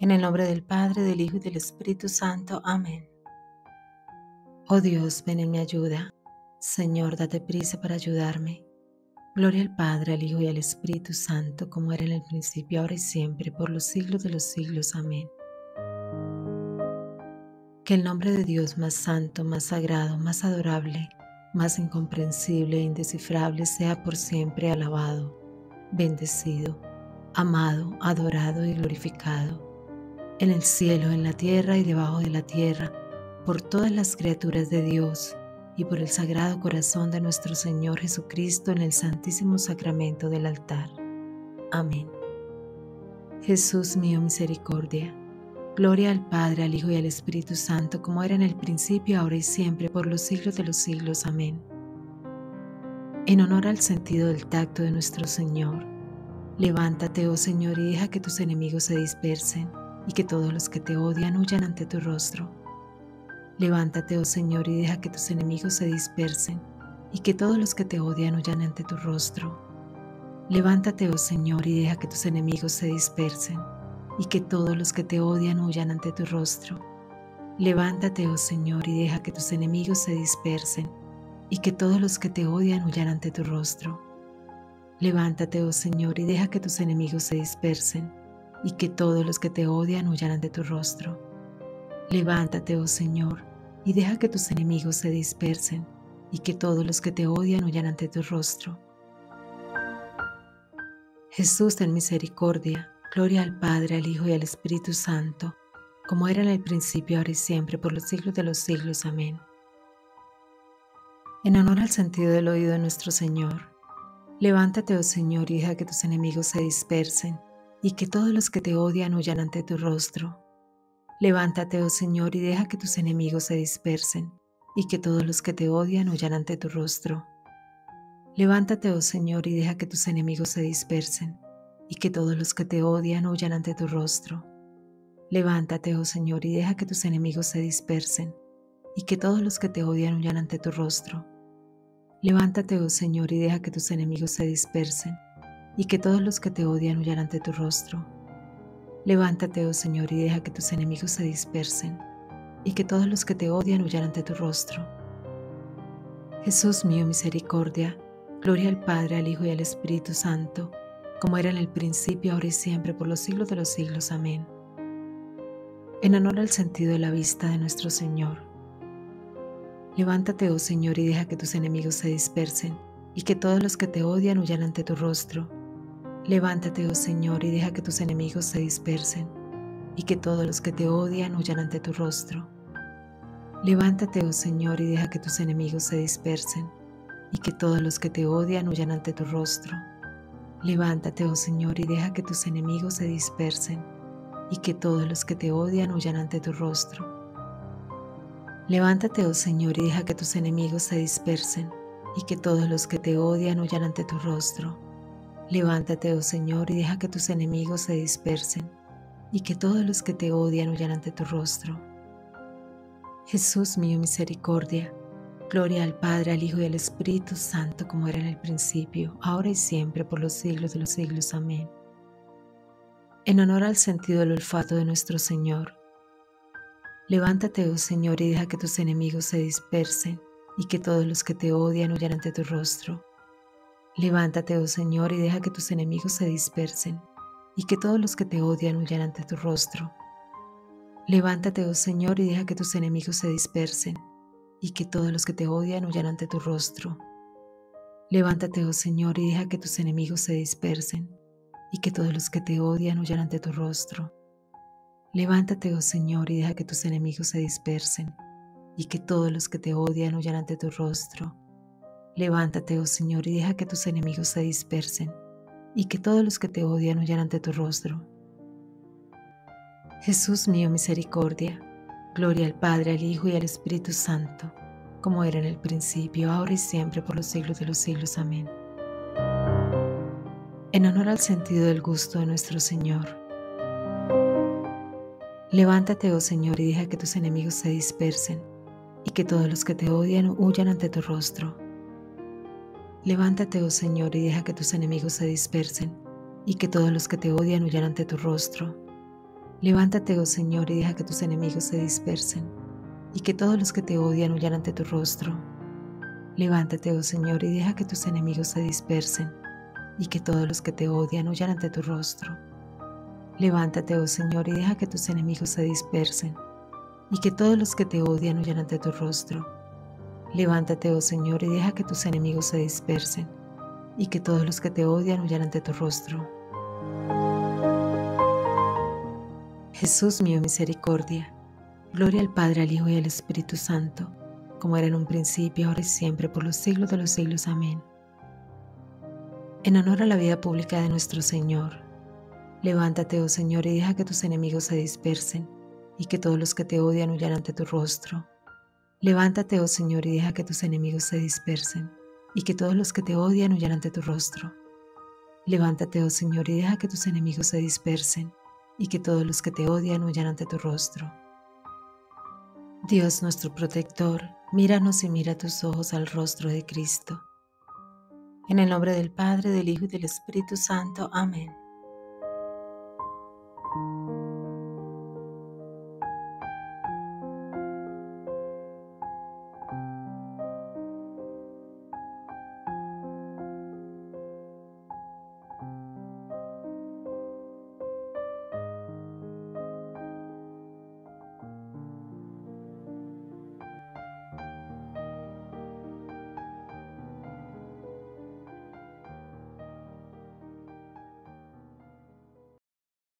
En el nombre del Padre, del Hijo y del Espíritu Santo. Amén. Oh Dios, ven en mi ayuda. Señor, date prisa para ayudarme. Gloria al Padre, al Hijo y al Espíritu Santo, como era en el principio, ahora y siempre, por los siglos de los siglos. Amén. Que el nombre de Dios más santo, más sagrado, más adorable, más incomprensible e indescifrable sea por siempre alabado, bendecido, amado, adorado y glorificado, en el cielo, en la tierra y debajo de la tierra, por todas las criaturas de Dios y por el sagrado corazón de nuestro Señor Jesucristo en el santísimo sacramento del altar. Amén. Jesús mío, misericordia Gloria al Padre, al Hijo y al Espíritu Santo, como era en el principio, ahora y siempre, por los siglos de los siglos. Amén. En honor al sentido del tacto de nuestro Señor, levántate, oh Señor, y deja que tus enemigos se dispersen, y que todos los que te odian huyan ante tu rostro. Levántate, oh Señor, y deja que tus enemigos se dispersen, y que todos los que te odian huyan ante tu rostro. Levántate, oh Señor, y deja que tus enemigos se dispersen y que todos los que te odian huyan ante tu rostro. Levántate, oh Señor, y deja que tus enemigos se dispersen, y que todos los que te odian huyan ante tu rostro. Levántate, oh Señor, y deja que tus enemigos se dispersen, y que todos los que te odian huyan ante tu rostro. Levántate, oh Señor, y deja que tus enemigos se dispersen, y que todos los que te odian huyan ante tu rostro. Jesús, ten misericordia Gloria al Padre, al Hijo y al Espíritu Santo, como era en el principio, ahora y siempre, por los siglos de los siglos. Amén. En honor al sentido del oído de nuestro Señor, levántate, oh Señor, y deja que tus enemigos se dispersen, y que todos los que te odian huyan ante tu rostro. Levántate, oh Señor, y deja que tus enemigos se dispersen, y que todos los que te odian huyan ante tu rostro. Levántate, oh Señor, y deja que tus enemigos se dispersen y que todos los que te odian huyan ante tu rostro. Levántate, oh Señor, y deja que tus enemigos se dispersen, y que todos los que te odian huyan ante tu rostro. Levántate, oh Señor, y deja que tus enemigos se dispersen, y que todos los que te odian huyan ante tu rostro. Levántate, oh Señor, y deja que tus enemigos se dispersen, y que todos los que te odian huyan ante tu rostro. Jesús mío, misericordia, gloria al Padre, al Hijo y al Espíritu Santo, como era en el principio, ahora y siempre, por los siglos de los siglos. Amén. En honor al sentido de la vista de nuestro Señor. Levántate, oh Señor, y deja que tus enemigos se dispersen, y que todos los que te odian huyan ante tu rostro. Levántate, oh Señor, y deja que tus enemigos se dispersen, y que todos los que te odian huyan ante tu rostro. Levántate, oh Señor, y deja que tus enemigos se dispersen, y que todos los que te odian huyan ante tu rostro. Levántate, oh Señor, y deja que tus enemigos se dispersen y que todos los que te odian huyan ante tu rostro. Levántate, oh Señor, y deja que tus enemigos se dispersen y que todos los que te odian huyan ante tu rostro. Levántate, oh Señor, y deja que tus enemigos se dispersen y que todos los que te odian huyan ante tu rostro. Jesús mío, misericordia Gloria al Padre, al Hijo y al Espíritu Santo, como era en el principio, ahora y siempre, por los siglos de los siglos. Amén. En honor al sentido del olfato de nuestro Señor, levántate, oh Señor, y deja que tus enemigos se dispersen y que todos los que te odian huyan ante tu rostro. Levántate, oh Señor, y deja que tus enemigos se dispersen y que todos los que te odian huyan ante tu rostro. Levántate, oh Señor, y deja que tus enemigos se dispersen y que todos los que te odian huyan ante tu rostro. Levántate, oh Señor, y deja que tus enemigos se dispersen, y que todos los que te odian huyan ante tu rostro. Levántate, oh Señor, y deja que tus enemigos se dispersen, y que todos los que te odian huyan ante tu rostro. Levántate, oh Señor, y deja que tus enemigos se dispersen, y que todos los que te odian huyan ante tu rostro. Jesús mío, misericordia Gloria al Padre, al Hijo y al Espíritu Santo, como era en el principio, ahora y siempre, por los siglos de los siglos. Amén. En honor al sentido del gusto de nuestro Señor. Levántate, oh Señor, y deja que tus enemigos se dispersen, y que todos los que te odian huyan ante tu rostro. Levántate, oh Señor, y deja que tus enemigos se dispersen, y que todos los que te odian huyan ante tu rostro. Levántate, oh Señor, y deja que tus enemigos se dispersen, y que todos los que te odian huyan ante tu rostro. Levántate, oh Señor, y deja que tus enemigos se dispersen, y que todos los que te odian huyan ante tu rostro. Levántate, oh Señor, y deja que tus enemigos se dispersen, y que todos los que te odian huyan ante tu rostro. Levántate, oh Señor, y deja que tus enemigos se dispersen, y que todos los que te odian huyan ante tu rostro. Jesús mío, misericordia. Gloria al Padre, al Hijo y al Espíritu Santo, como era en un principio, ahora y siempre, por los siglos de los siglos. Amén. En honor a la vida pública de nuestro Señor, levántate, oh Señor, y deja que tus enemigos se dispersen, y que todos los que te odian huyan ante tu rostro. Levántate, oh Señor, y deja que tus enemigos se dispersen, y que todos los que te odian huyan ante tu rostro. Levántate, oh Señor, y deja que tus enemigos se dispersen, y que todos los que te odian huyan ante tu rostro. Dios nuestro protector, míranos y mira tus ojos al rostro de Cristo. En el nombre del Padre, del Hijo y del Espíritu Santo. Amén.